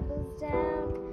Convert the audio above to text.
pebbles down.